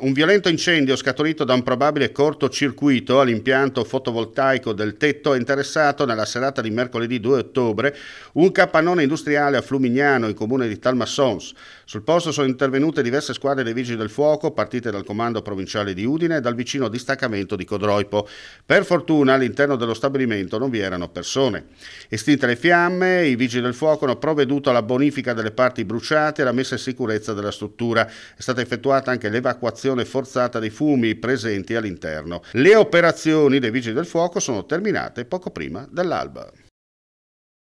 Un violento incendio scaturito da un probabile cortocircuito all'impianto fotovoltaico del tetto ha interessato nella serata di mercoledì 2 ottobre un capannone industriale a Flumignano, in comune di Talmassons. Sul posto sono intervenute diverse squadre dei vigili del fuoco, partite dal comando provinciale di Udine e dal vicino distaccamento di Codroipo. Per fortuna all'interno dello stabilimento non vi erano persone. Estinte le fiamme, i vigili del fuoco hanno provveduto alla bonifica delle parti bruciate e alla messa in sicurezza della struttura. È stata effettuata anche l'evacuazione evacuazione forzata dei fumi presenti all'interno. Le operazioni dei vigili del fuoco sono terminate poco prima dell'alba.